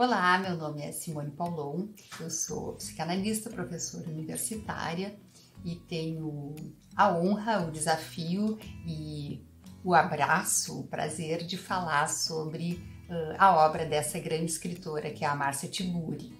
Olá, meu nome é Simone Paulon, eu sou psicanalista, professora universitária e tenho a honra, o desafio e o abraço, o prazer de falar sobre uh, a obra dessa grande escritora que é a Márcia Tiburi.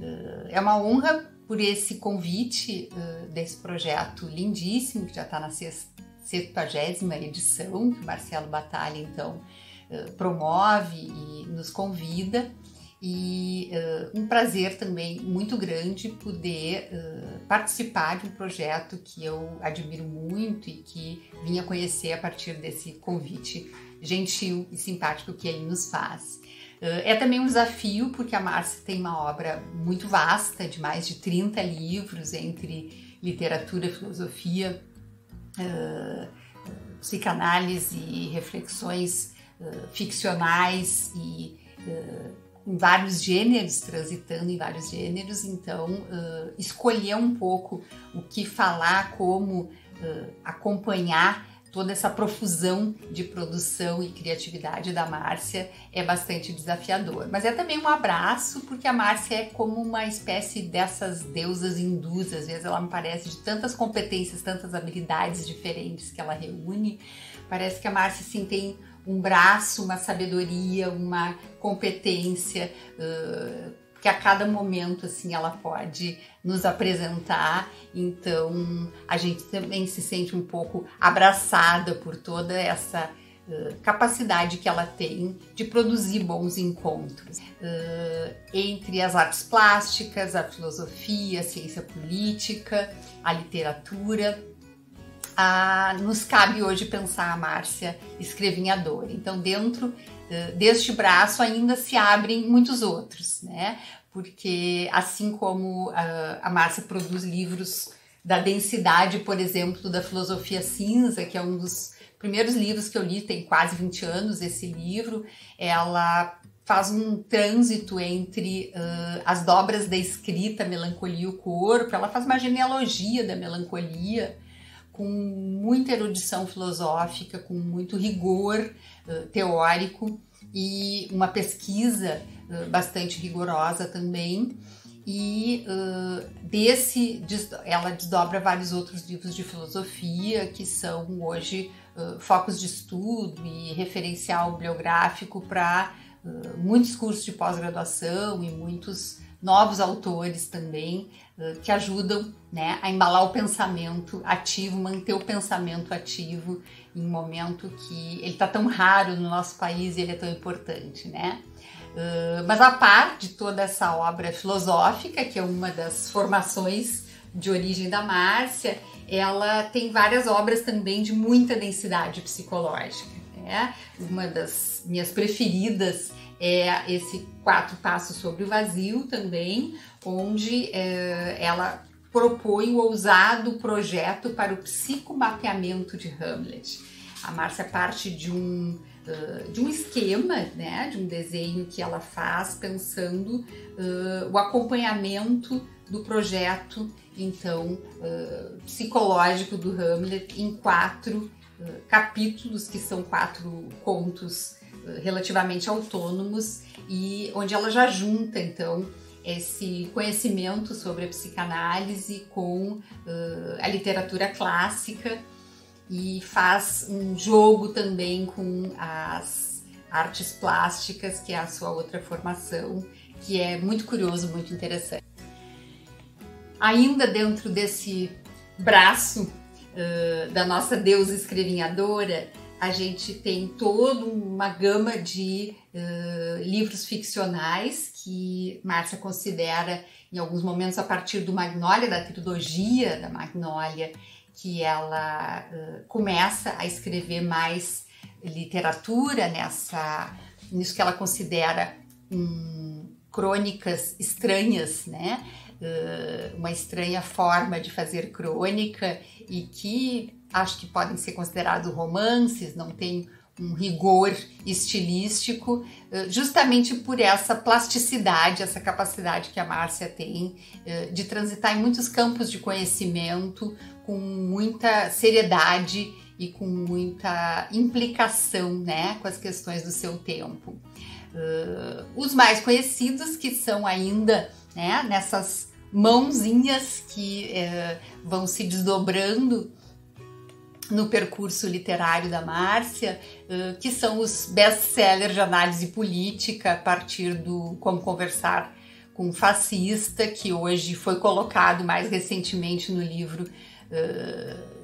Uh, é uma honra por esse convite uh, desse projeto lindíssimo que já está na 70 edição, que Marcelo Batalha então promove e nos convida e uh, um prazer também muito grande poder uh, participar de um projeto que eu admiro muito e que vinha conhecer a partir desse convite gentil e simpático que ele nos faz. Uh, é também um desafio porque a Márcia tem uma obra muito vasta, de mais de 30 livros entre literatura, filosofia, psicanálise reflexões ficcionais e em vários gêneros, transitando em vários gêneros, então uh, escolher um pouco o que falar, como uh, acompanhar toda essa profusão de produção e criatividade da Márcia é bastante desafiador. Mas é também um abraço, porque a Márcia é como uma espécie dessas deusas hindus, às vezes ela me parece de tantas competências, tantas habilidades diferentes que ela reúne. Parece que a Márcia sim tem um braço, uma sabedoria, uma competência uh, que a cada momento assim ela pode nos apresentar. Então a gente também se sente um pouco abraçada por toda essa Uh, capacidade que ela tem de produzir bons encontros uh, entre as artes plásticas, a filosofia, a ciência política, a literatura a, nos cabe hoje pensar a Márcia escrevinhadora. Então, dentro uh, deste braço ainda se abrem muitos outros, né? Porque assim como uh, a Márcia produz livros da densidade, por exemplo, da filosofia cinza, que é um dos primeiros livros que eu li, tem quase 20 anos esse livro, ela faz um trânsito entre uh, as dobras da escrita, melancolia e o corpo, ela faz uma genealogia da melancolia, com muita erudição filosófica, com muito rigor uh, teórico e uma pesquisa uh, bastante rigorosa também. E uh, desse ela desdobra vários outros livros de filosofia que são hoje focos de estudo e referencial bibliográfico para muitos cursos de pós-graduação e muitos novos autores também uh, que ajudam né, a embalar o pensamento ativo, manter o pensamento ativo em um momento que ele está tão raro no nosso país e ele é tão importante, né? Uh, mas a par de toda essa obra filosófica, que é uma das formações de origem da Márcia, ela tem várias obras também de muita densidade psicológica. Né? Uma das minhas preferidas é esse quatro passos sobre o vazio também, onde é, ela propõe o ousado projeto para o psicomapeamento de Hamlet. A Márcia parte de um, uh, de um esquema, né, de um desenho que ela faz pensando uh, o acompanhamento do projeto, então, uh, psicológico do Hamlet em quatro capítulos, que são quatro contos relativamente autônomos e onde ela já junta então esse conhecimento sobre a psicanálise com uh, a literatura clássica e faz um jogo também com as artes plásticas, que é a sua outra formação, que é muito curioso, muito interessante. Ainda dentro desse braço uh, da nossa deusa escrevinhadora, a gente tem toda uma gama de uh, livros ficcionais que Márcia considera, em alguns momentos, a partir do Magnólia, da trilogia da Magnólia, que ela uh, começa a escrever mais literatura nessa, nisso que ela considera um, crônicas estranhas, né? Uh, uma estranha forma de fazer crônica e que acho que podem ser considerados romances, não tem um rigor estilístico, eh, justamente por essa plasticidade, essa capacidade que a Márcia tem eh, de transitar em muitos campos de conhecimento com muita seriedade e com muita implicação né, com as questões do seu tempo. Uh, os mais conhecidos, que são ainda né, nessas mãozinhas que vão se desdobrando no percurso literário da Márcia, uh, que são os best-sellers de análise política a partir do Como Conversar com um Fascista, que hoje foi colocado mais recentemente no livro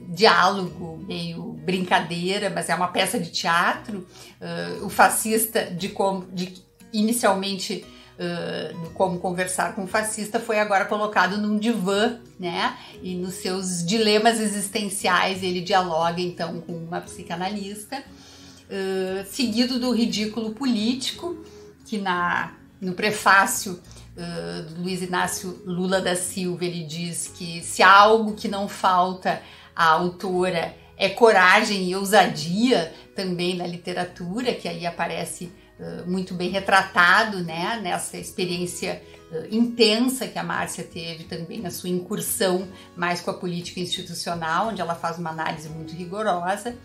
diálogo, meio brincadeira, mas é uma peça de teatro. Uh, o fascista, de como de, inicialmente uh, como conversar com o fascista, foi agora colocado num divã, né? E nos seus dilemas existenciais ele dialoga então com uma psicanalista, uh, seguido do ridículo político, que na no prefácio uh, do Luiz Inácio Lula da Silva ele diz que se há algo que não falta a autora é coragem e ousadia também na literatura, que aí aparece muito bem retratado né, nessa experiência uh, intensa que a Márcia teve também na sua incursão mais com a política institucional, onde ela faz uma análise muito rigorosa.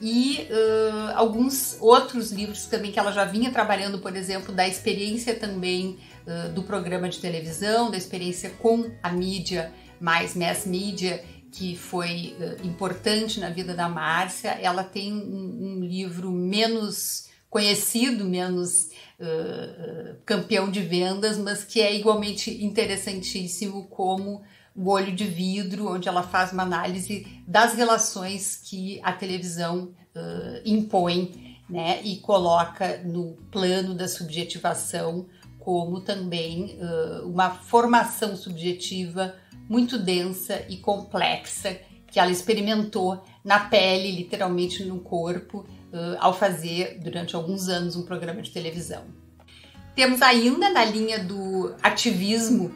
E uh, alguns outros livros também que ela já vinha trabalhando, por exemplo, da experiência também do programa de televisão, da experiência com a mídia mais mass media que foi uh, importante na vida da Márcia. Ela tem um, um livro menos conhecido, menos uh, campeão de vendas, mas que é igualmente interessantíssimo como o Olho de Vidro, onde ela faz uma análise das relações que a televisão uh, impõe né, e coloca no plano da subjetivação como também uh, uma formação subjetiva muito densa e complexa que ela experimentou na pele, literalmente no corpo, ao fazer durante alguns anos um programa de televisão. Temos ainda na linha do ativismo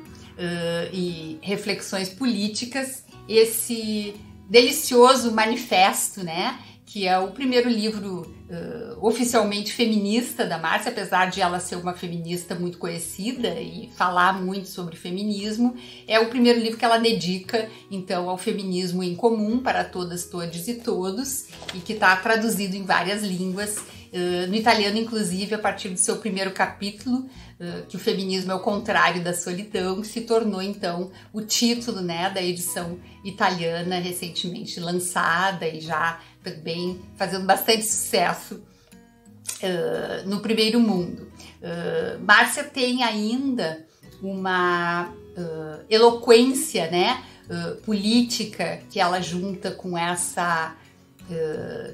e reflexões políticas esse delicioso manifesto, né? Que é o primeiro livro uh, oficialmente feminista da Márcia, apesar de ela ser uma feminista muito conhecida e falar muito sobre feminismo, é o primeiro livro que ela dedica então ao feminismo em comum para todas, todos e todos, e que está traduzido em várias línguas. Uh, no italiano, inclusive, a partir do seu primeiro capítulo, uh, que o feminismo é o contrário da solidão, se tornou então o título né, da edição italiana recentemente lançada e já também fazendo bastante sucesso uh, no primeiro mundo. Uh, Márcia tem ainda uma uh, eloquência né, política que ela junta com essa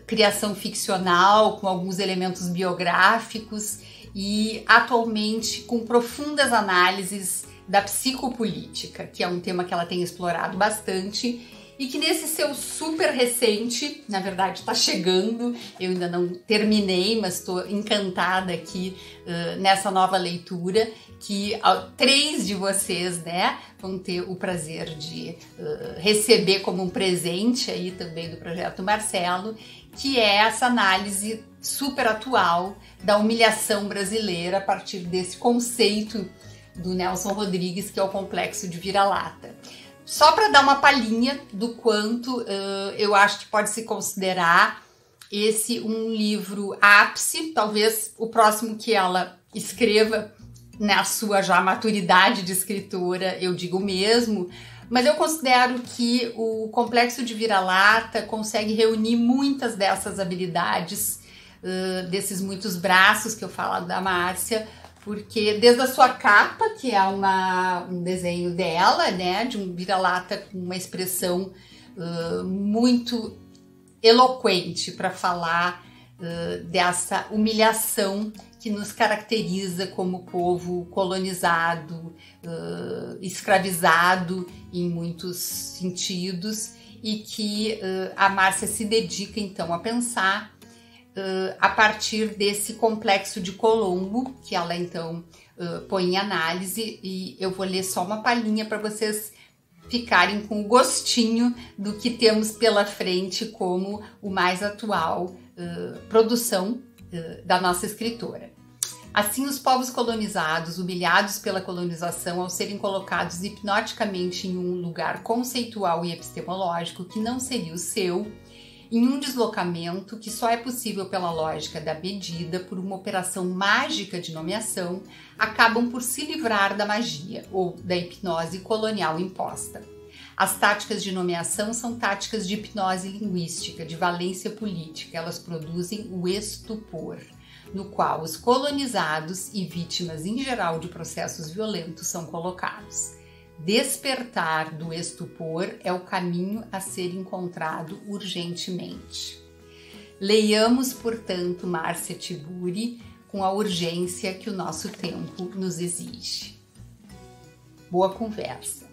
criação ficcional, com alguns elementos biográficos e atualmente com profundas análises da psicopolítica, que é um tema que ela tem explorado bastante e que nesse seu super recente, na verdade está chegando, eu ainda não terminei, mas estou encantada aqui uh, nessa nova leitura, que uh, três de vocês, né, vão ter o prazer de uh, receber como um presente aí também do Projeto Marcelo, que é essa análise super atual da humilhação brasileira a partir desse conceito do Nelson Rodrigues, que é o complexo de vira-lata. Só para dar uma palhinha do quanto uh, eu acho que pode se considerar esse um livro ápice, talvez o próximo que ela escreva na sua já maturidade de escritora, eu digo mesmo, mas eu considero que o Complexo de Vira-Lata consegue reunir muitas dessas habilidades, uh, desses muitos braços que eu falo da Márcia, porque desde a sua capa, que é uma, um desenho dela, né, de um vira-lata com uma expressão uh, muito eloquente para falar uh, dessa humilhação que nos caracteriza como povo colonizado, uh, escravizado em muitos sentidos, e que a Márcia se dedica então a pensar uh, a partir desse complexo de Colombo, que ela então uh, põe em análise, e eu vou ler só uma palhinha para vocês ficarem com o gostinho do que temos pela frente como o mais atual uh, produção da nossa escritora. Assim, os povos colonizados, humilhados pela colonização, ao serem colocados hipnoticamente em um lugar conceitual e epistemológico que não seria o seu, em um deslocamento que só é possível pela lógica da medida por uma operação mágica de nomeação, acabam por se livrar da magia ou da hipnose colonial imposta. As táticas de nomeação são táticas de hipnose linguística, de valência política, elas produzem o estupor, no qual os colonizados e vítimas em geral de processos violentos são colocados. Despertar do estupor é o caminho a ser encontrado urgentemente. Leiamos, portanto, Márcia Tiburi com a urgência que o nosso tempo nos exige. Boa conversa!